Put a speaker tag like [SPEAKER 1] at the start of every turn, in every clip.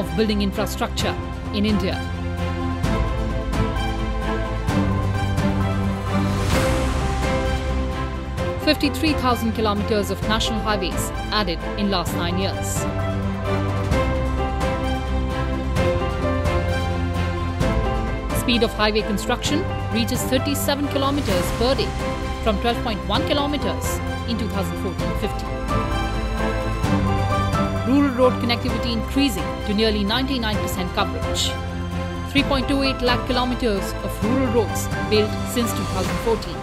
[SPEAKER 1] of building infrastructure in India. Fifty-three thousand kilometers of national highways added in last nine years. Speed of highway construction reaches 37 kilometers per day from 12.1 kilometers in 2014-15. Rural road connectivity increasing to nearly 99% coverage. 3.28 lakh kilometers of rural roads built since 2014.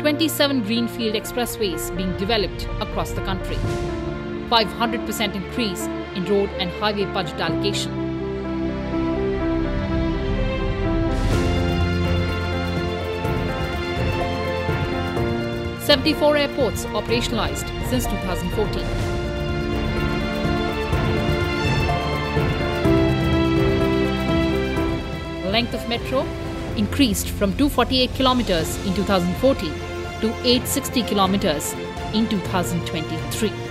[SPEAKER 1] Twenty-seven greenfield expressways being developed across the country. 500% increase in road and highway budget allocation. Seventy-four airports operationalized since 2014. Length of metro increased from 248 kilometers in 2014 to 860 kilometers in 2023.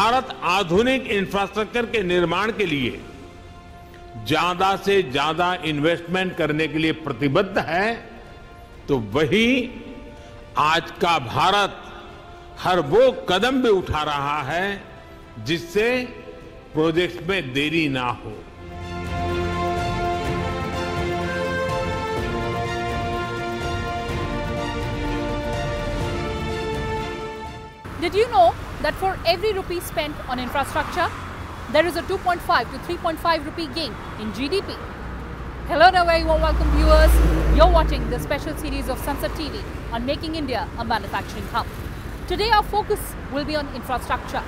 [SPEAKER 2] Bharat आधुनिक infrastructure के निर्माण के लिए ज़्यादा से ज़्यादा investment करने के लिए प्रतिबद्ध है तो वही आज का भारत हर वो कदम भी उठा रहा है जिससे प्रोजेक्ट्स में देरी ना हो।
[SPEAKER 1] Did you know that for every rupee spent on infrastructure, there is a 2.5 to 3.5 rupee gain in GDP? Hello and very warm welcome viewers. You're watching the special series of Sansad TV on making India a manufacturing hub. Today our focus will be on infrastructure.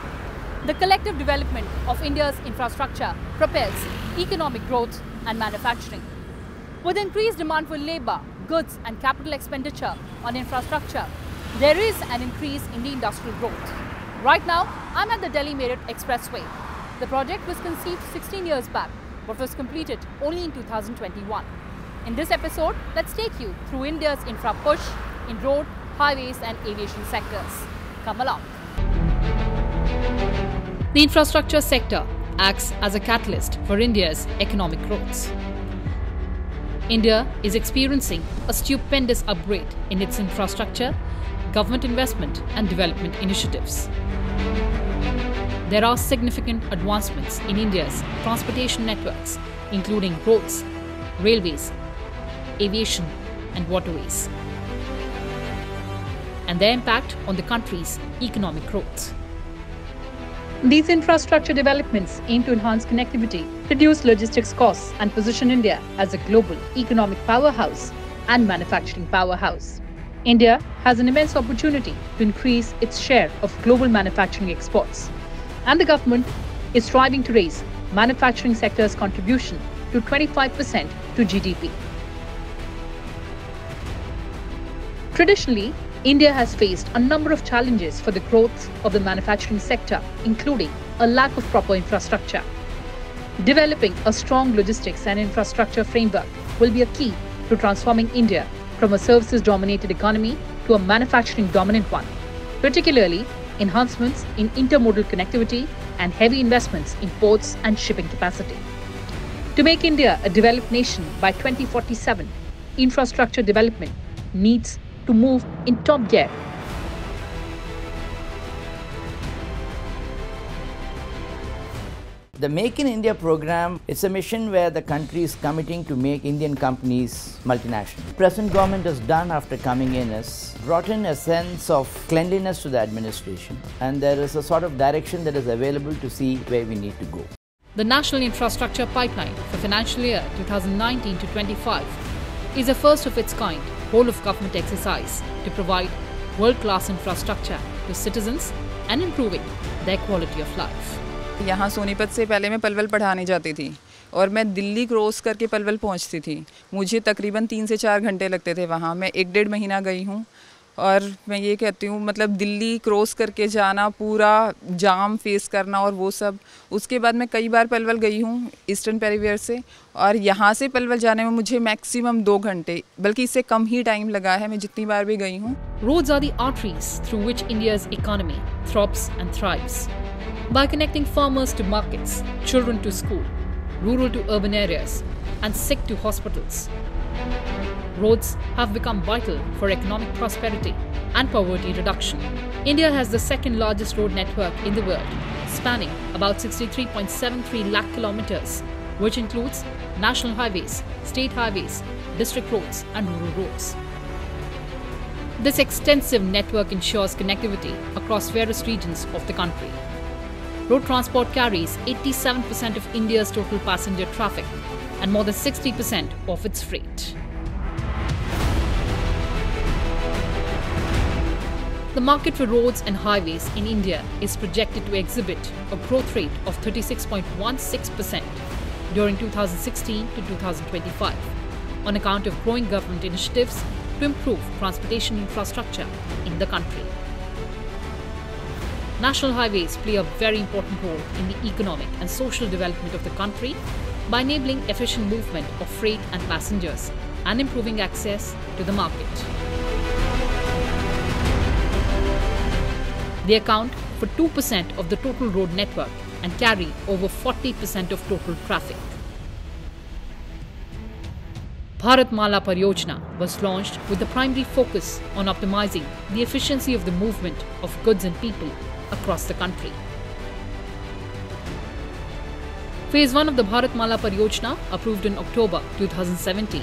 [SPEAKER 1] The collective development of India's infrastructure propels economic growth and manufacturing. With increased demand for labour, goods and capital expenditure on infrastructure, there is an increase in the industrial growth. Right now, I'm at the Delhi Meerut Expressway. The project was conceived 16 years back but was completed only in 2021. In this episode, let's take you through India's infra push in road, highways and aviation sectors. Come along. The infrastructure sector acts as a catalyst for India's economic growth. India is experiencing a stupendous upgrade in its infrastructure, government investment, and development initiatives. There are significant advancements in India's transportation networks, including roads, railways, aviation, and waterways, and their impact on the country's economic growth. These infrastructure developments aim to enhance connectivity, reduce logistics costs, and position India as a global economic powerhouse and manufacturing powerhouse. India has an immense opportunity to increase its share of global manufacturing exports, and the government is striving to raise manufacturing sector's contribution to 25% to GDP. Traditionally, India has faced a number of challenges for the growth of the manufacturing sector, including a lack of proper infrastructure. Developing a strong logistics and infrastructure framework will be a key to transforming India from a services dominated economy to a manufacturing dominant one, particularly enhancements in intermodal connectivity and heavy investments in ports and shipping capacity. To make India a developed nation by 2047, infrastructure development needs to move in top gear.
[SPEAKER 3] The Make in India program is a mission where the country is committing to make Indian companies multinational. Present government has done after coming in is brought in a sense of cleanliness to the administration and there is a sort of direction that is available to see where we need to go.
[SPEAKER 1] The National Infrastructure Pipeline for financial year 2019 to 25 is a first of its kind whole of government exercise to provide world class infrastructure to citizens and improving their quality of life.
[SPEAKER 4] यहाँ सोनीपत से पहले मैं पलवल पढ़ाने जाती थी और मैं Delhi cross करके पलवल पहुँचती थी। मुझे तकरीबन तीन से चार घंटे लगते थे वहाँ। मैं एक डेढ़ महीना गई हूँ और मैं ये कहती हूँ मतलब दिल्ली क्रॉस करके जाना, पूरा जाम फेस करना और वो सब। उसके बाद मैं कई बार पलवल गई हूँ ईस्टर्न पेरीवियर से और यहाँ से पलवल जाने में मुझे मैक्सिमम दो घंटे, बल्कि इससे कम ही टाइम लगा है। मैं जितनी बार भी गई हूँ।
[SPEAKER 1] are the arteries through which India's economy throbs and thrives. By connecting farmers to markets, children to school, rural to urban areas, and sick to hospitals, roads have become vital for economic prosperity and poverty reduction. India has the second largest road network in the world, spanning about 63.73 lakh kilometers, which includes national highways, state highways, district roads, and rural roads. This extensive network ensures connectivity across various regions of the country. Road transport carries 87% of India's total passenger traffic and more than 60% of its freight. The market for roads and highways in India is projected to exhibit a growth rate of 36.16% during 2016 to 2025 on account of growing government initiatives to improve transportation infrastructure in the country. National highways play a very important role in the economic and social development of the country by enabling efficient movement of freight and passengers and improving access to the market. They account for 2% of the total road network and carry over 40% of total traffic. Bharatmala Pariyojana was launched with the primary focus on optimizing the efficiency of the movement of goods and people across the country. Phase 1 of the Bharatmala Pariyojana, approved in October 2017,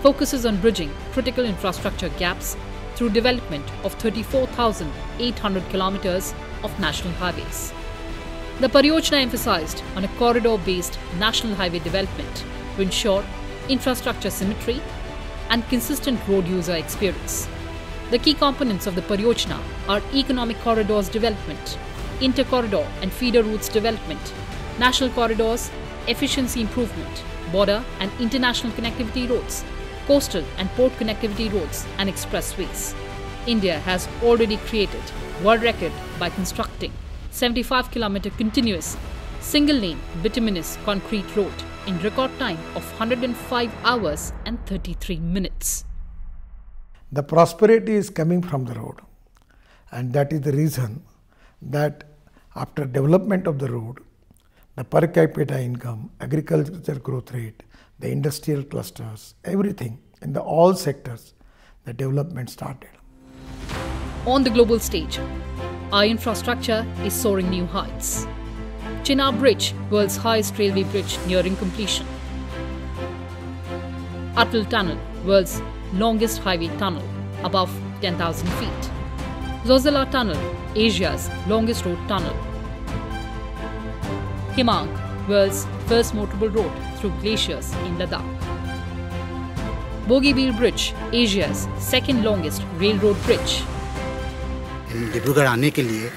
[SPEAKER 1] focuses on bridging critical infrastructure gaps through development of 34,800 kilometers of national highways. The Pariyojana emphasized on a corridor based national highway development to ensure infrastructure symmetry and consistent road user experience. The key components of the Pariyojana are economic corridors development, inter-corridor and feeder routes development, national corridors, efficiency improvement, border and international connectivity roads, coastal and port connectivity roads and expressways. India has already created world record by constructing 75 kilometer continuous single lane bituminous concrete road in record time of 105 hours and 33 minutes.
[SPEAKER 5] The prosperity is coming from the road, and that is the reason that after development of the road, the per capita income, agriculture growth rate, the industrial clusters, everything in the all sectors, the development started.
[SPEAKER 1] On the global stage, our infrastructure is soaring new heights. Chenab Bridge, world's highest railway bridge nearing completion. Atal Tunnel, world's longest highway tunnel, above 10,000 feet. Zozela Tunnel, Asia's longest road tunnel. Himang, world's first motorable road through glaciers in Ladakh. Bogibeel Bridge, Asia's second longest railroad bridge.
[SPEAKER 6] Dibrugarh आने के लिए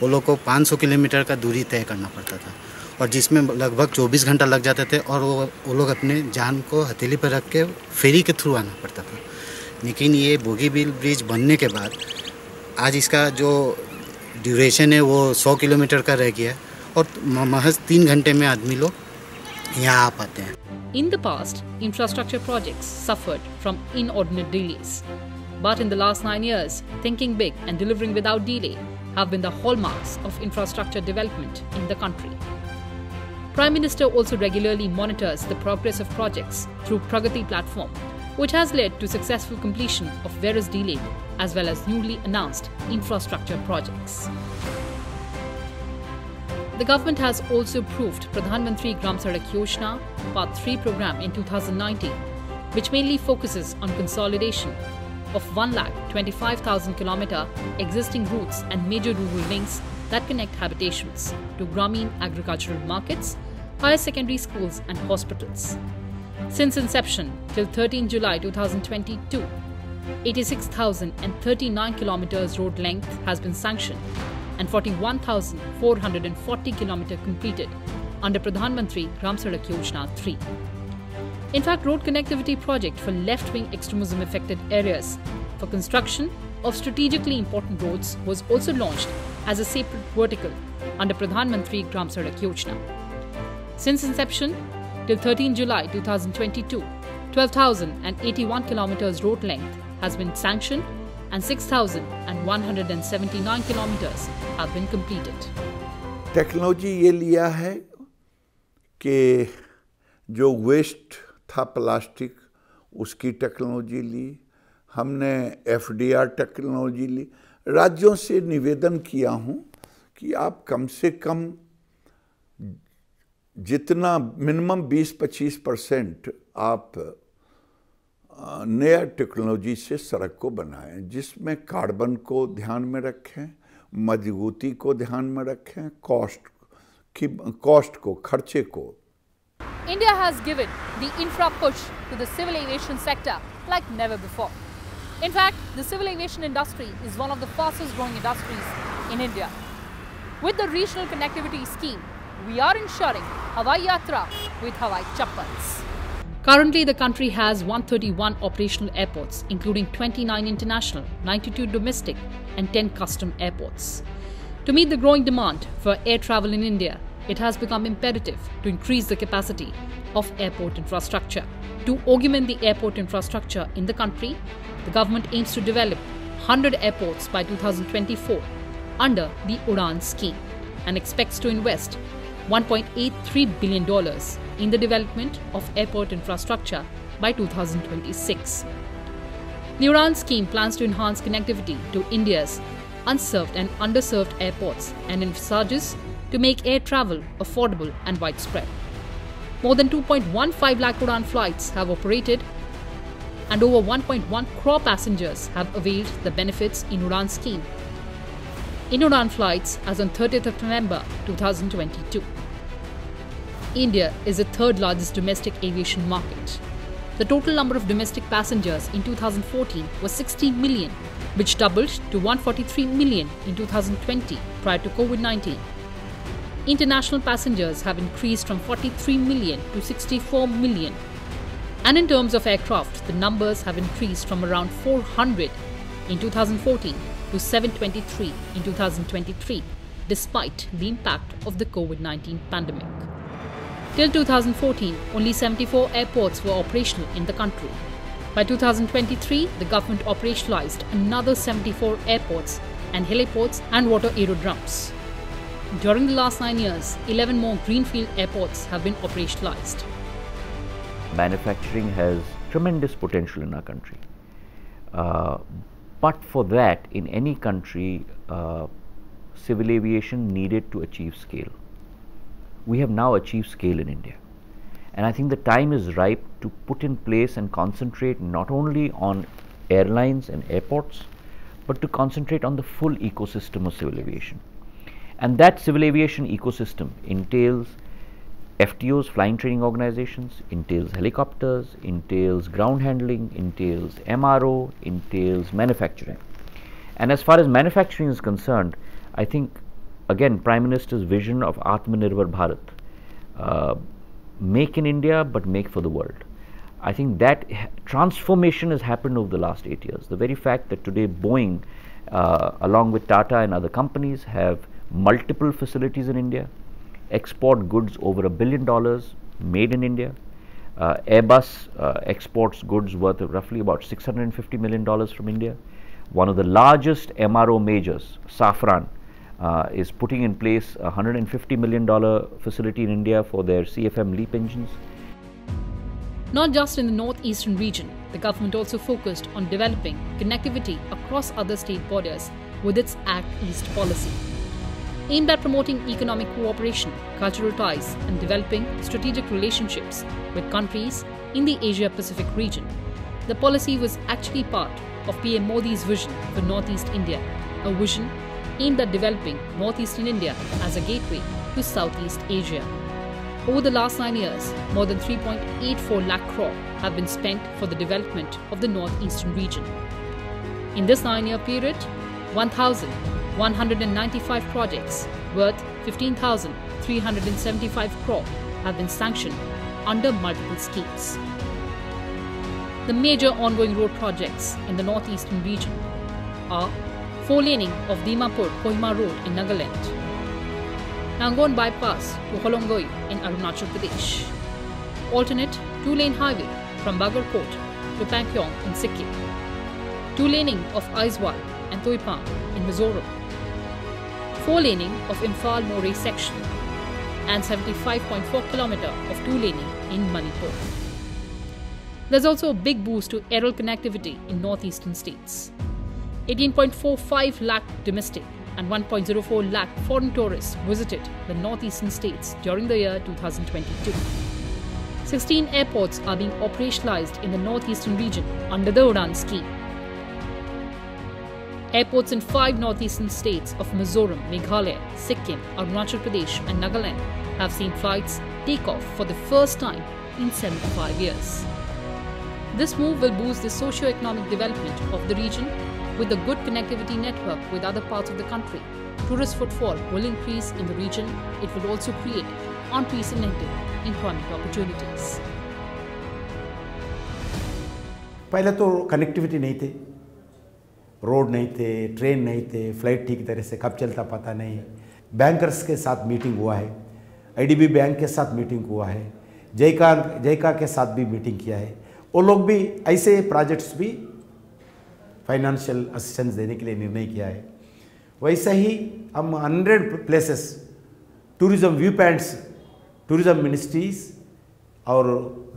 [SPEAKER 6] वो लोग को 500 kilometre का दूरी तय करना पड़ता था और जिसमें लगभग 24 घंटा लग जाते थे और वो वो लोग अपने जान को हथेली पर रख के फेरी के थ्रू आना पड़ता था लेकिन ये बोगीबिल ब्रिज बनने के बाद आज इसका जो ड्यूरेशन है वो 100 किलोमीटर का रह गया और महज तीन घंटे में आदमी लोग यहाँ आ पाते हैं
[SPEAKER 1] In the past, infrastructure projects suffered from inordinate delays. But in the last nine years, thinking big and delivering without delay have been the hallmarks of infrastructure development in the country. Prime Minister also regularly monitors the progress of projects through Pragati platform, which has led to successful completion of various delayed as well as newly announced infrastructure projects. The government has also approved Pradhan Mantri Gram Sadak Yojana Part 3 program in 2019, which mainly focuses on consolidation of 1,25,000 kilometer existing routes and major rural links that connect habitations to Grameen agricultural markets, higher secondary schools and hospitals. Since inception till 13 July 2022, 86,039 kilometers road length has been sanctioned and 41,440 km completed under Pradhan Mantri Gram Sadak Yojana 3. In fact, road connectivity project for left-wing extremism affected areas for construction of strategically important roads was also launched as a separate vertical under Pradhan Mantri Gram Sadak Yojana. Since inception till 13 July 2022, 12,081 kilometers road length has been sanctioned and 6,179 kilometers have been completed.
[SPEAKER 7] Technology ये लिया है कि जो waste था plastic उसकी technology ली हमने FDR technology ली राज्यों से निवेदन किया हूँ कि आप कम से कम जितना मिनिमम 20-25 परसेंट आप नया टेक्नोलॉजी से सड़क को बनाएँ, जिसमें कार्बन को ध्यान में रखें, मजबूती को ध्यान में रखें, कॉस्ट की, कॉस्ट को, खर्चे को
[SPEAKER 1] India has given the infra push to the civil aviation sector like never before. In fact, the civil aviation industry is one of the fastest growing industries in India. With the regional connectivity scheme, we are ensuring Hawaii Yatra with Hawaii Chappals. Currently, the country has 131 operational airports, including 29 international, 92 domestic, and 10 custom airports. To meet the growing demand for air travel in India, it has become imperative to increase the capacity of airport infrastructure. To augment the airport infrastructure in the country, the government aims to develop 100 airports by 2024 under the UDAN scheme and expects to invest $1.83 billion in the development of airport infrastructure by 2026. The UDAN scheme plans to enhance connectivity to India's unserved and underserved airports and envisages to make air travel affordable and widespread. More than 2.15 lakh Udan flights have operated and over 1.1 crore passengers have availed the benefits in Udan scheme. In Udan flights as on 30th of November 2022. India is the third largest domestic aviation market. The total number of domestic passengers in 2014 was 60 million, which doubled to 143 million in 2020 prior to COVID 19. International passengers have increased from 43 million to 64 million. And in terms of aircraft, the numbers have increased from around 400 in 2014 to 723 in 2023, despite the impact of the COVID 19 pandemic. Till 2014, only 74 airports were operational in the country. By 2023, the government operationalized another 74 airports and heliports and water aerodromes. During the last nine years, 11 more greenfield airports have been operationalized.
[SPEAKER 8] manufacturing has tremendous potential in our country. Uh, but for that, in any country, uh, civil aviation needed to achieve scale. We have now achieved scale in India. And I think the time is ripe to put in place and concentrate not only on airlines and airports, but to concentrate on the full ecosystem of civil aviation. And that civil aviation ecosystem entails FTOs, flying training organizations, entails helicopters, entails ground handling, entails MRO, entails manufacturing. And as far as manufacturing is concerned, I think again Prime Minister's vision of Atmanirbhar Bharat, uh, make in India but make for the world. I think that transformation has happened over the last eight years. The very fact that today Boeing, uh, along with Tata and other companies, have multiple facilities in India, export goods over a billion dollars made in India. Uh, Airbus uh, exports goods worth roughly about 650 million dollars from India. One of the largest MRO majors, Safran, uh, is putting in place a 150 million dollar facility in India for their CFM LEAP engines.
[SPEAKER 1] Not just in the northeastern region, the government also focused on developing connectivity across other state borders with its Act East policy. Aimed at promoting economic cooperation, cultural ties, and developing strategic relationships with countries in the Asia Pacific region, the policy was actually part of PM Modi's vision for Northeast India, a vision aimed at developing Northeastern India as a gateway to Southeast Asia. Over the last nine years, more than 3.84 lakh crore have been spent for the development of the northeastern region. In this nine year period, 195 projects worth 15,375 crore have been sanctioned under multiple schemes. The major ongoing road projects in the northeastern region are four laning of Dimapur Kohima Road in Nagaland, Nagaon bypass to Holongi in Arunachal Pradesh, alternate two lane highway from Bagrakot to Pakyong in Sikkim, two laning of Aizawl and Tuipang in Mizoram, four laning of Imphal Moreh section, and 75.4 km of two laning in Manipur. There's also a big boost to aerial connectivity in northeastern states. 18.45 lakh domestic and 1.04 lakh foreign tourists visited the northeastern states during the year 2022. 16 airports are being operationalized in the northeastern region under the Udan scheme. Airports in five northeastern states of Mizoram, Meghalaya, Sikkim, Arunachal Pradesh, and Nagaland have seen flights take off for the first time in 75 years. This move will boost the socio-economic development of the region with a good connectivity network with other parts of the country. Tourist footfall will increase in the region. It will also create unprecedented employment opportunities.
[SPEAKER 9] पहले तो connectivity नहीं थे road नहीं थे, train नहीं थे flight ठीक तरह से कब चलता पता नहीं। बैंकर्स के साथ मीटिंग हुआ है। आईडीबी बैंक के साथ मीटिंग हुआ है। जयका जयका के साथ भी मीटिंग किया है। वो लोग भी ऐसे प्रोजेक्ट्स भी फाइनेंशियल असिस्टेंस देने के लिए निर्णय किया है। वैसे ही हम hundred places tourism view points tourism ministries और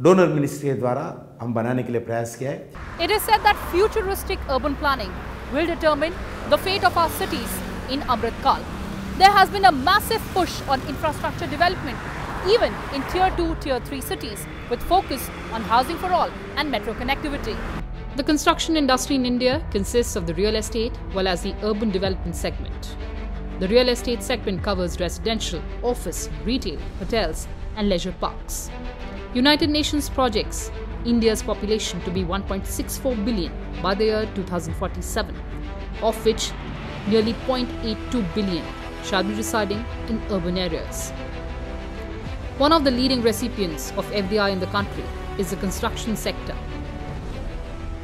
[SPEAKER 9] डोनर मिनिस्ट्री के द्वारा हम बनाने के लिए प्रयास किया है।
[SPEAKER 1] It is said that futuristic urban planning will determine the fate of our cities in Amrit Kal. There has been a massive push on infrastructure development, even in Tier 2, Tier 3 cities, with focus on housing for all and metro connectivity. The construction industry in India consists of the real estate well as the urban development segment. The real estate segment covers residential, office, retail, hotels, and leisure parks. United Nations projects India's population to be 1.64 billion by the year 2047, of which nearly 0.82 billion shall be residing in urban areas. One of the leading recipients of FDI in the country is the construction sector.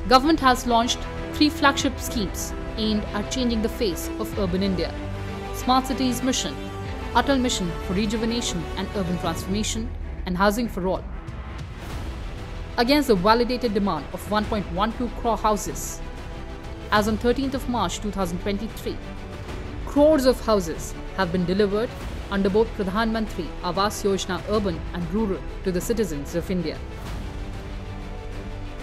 [SPEAKER 1] Government has launched three flagship schemes aimed at changing the face of urban India. Smart Cities Mission, Atal Mission for Rejuvenation and Urban Transformation, and Housing for All. Against the validated demand of 1.12 crore houses, as on 13th of March 2023, crores of houses have been delivered under both Pradhan Mantri Awas Yojana urban and rural to the citizens of India.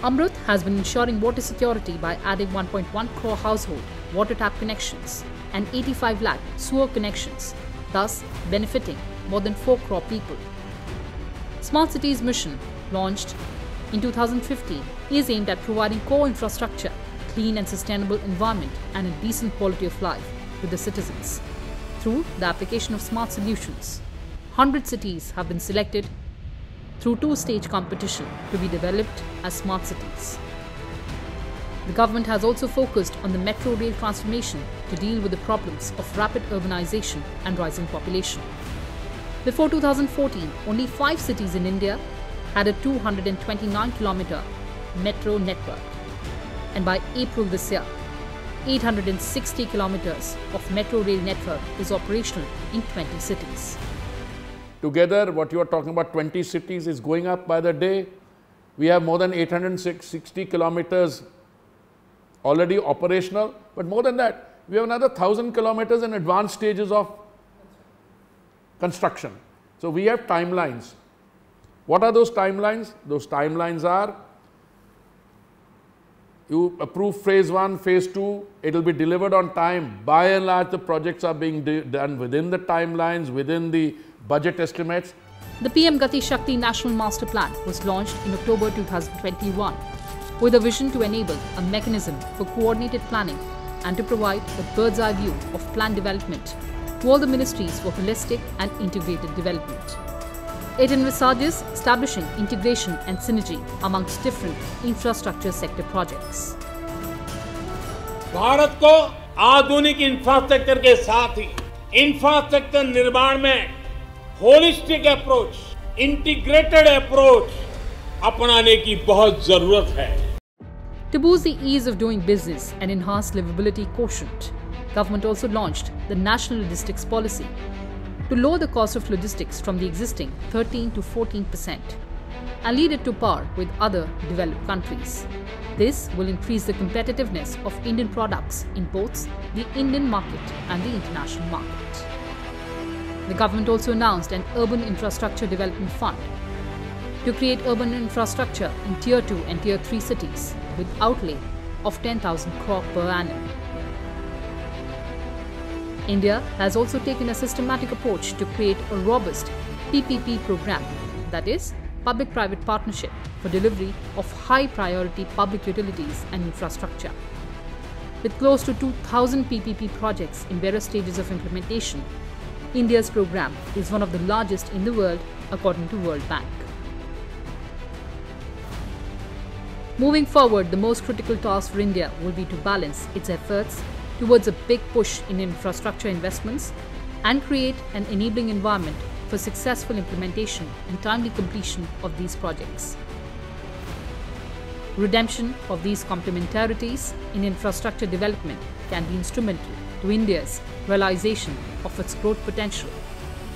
[SPEAKER 1] Amrut has been ensuring water security by adding 1.1 crore household water tap connections and 85 lakh sewer connections, thus benefiting more than 4 crore people. Smart Cities Mission, launched in 2015, is aimed at providing core infrastructure, clean and sustainable environment, and a decent quality of life to the citizens. Through the application of smart solutions, 100 cities have been selected through two-stage competition to be developed as smart cities. The government has also focused on the metro rail transformation to deal with the problems of rapid urbanization and rising population. Before 2014, only five cities in India had a 229 kilometer metro network. And by April this year, 860 kilometers of metro rail network is operational in 20 cities.
[SPEAKER 10] Together, what you are talking about 20 cities is going up by the day. We have more than 860 kilometers already operational, but more than that, we have another 1000 kilometers in advanced stages of construction. So we have timelines. What are those timelines? Those timelines are you approve phase one, phase two, it will be delivered on time. By and large, the projects are being done within the timelines, within the budget estimates.
[SPEAKER 1] The PM Gati Shakti National Master Plan was launched in October 2021 with a vision to enable a mechanism for coordinated planning and to provide a bird's eye view of plan development to all the ministries for holistic and integrated development. It envisages establishing integration and synergy amongst different infrastructure sector projects.
[SPEAKER 2] Bharat को आधुनिक infrastructure के साथ ही infrastructure निर्माण में holistic approach integrated approach अपनाने की बहुत जरूरत है
[SPEAKER 1] To boost the ease of doing business and enhance livability quotient, government also launched the National Logistics Policy to lower the cost of logistics from the existing 13 to 14 percent and lead it to par with other developed countries. This will increase the competitiveness of Indian products in both the Indian market and the international market. The government also announced an Urban Infrastructure Development Fund to create urban infrastructure in Tier 2 and Tier 3 cities with outlay of 10,000 crore per annum. India has also taken a systematic approach to create a robust PPP program, that is, public private partnership for delivery of high priority public utilities and infrastructure. With close to 2,000 PPP projects in various stages of implementation, India's program is one of the largest in the world according to World Bank. Moving forward, the most critical task for India will be to balance its efforts towards a big push in infrastructure investments and create an enabling environment for successful implementation and timely completion of these projects. Redemption of these complementarities in infrastructure development can be instrumental to India's realization of its growth potential,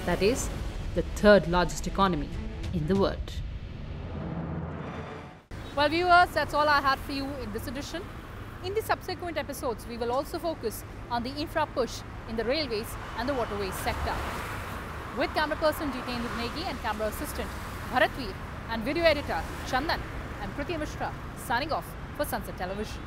[SPEAKER 1] that is, the third largest economy in the world. Well, viewers, that's all I had for you in this edition. In the subsequent episodes, we will also focus on the infra push in the railways and the waterways sector. With camera person Jitendra Negi and camera assistant Bharat Veer and video editor Chandan, I'm Mishra signing off for Sansad Television.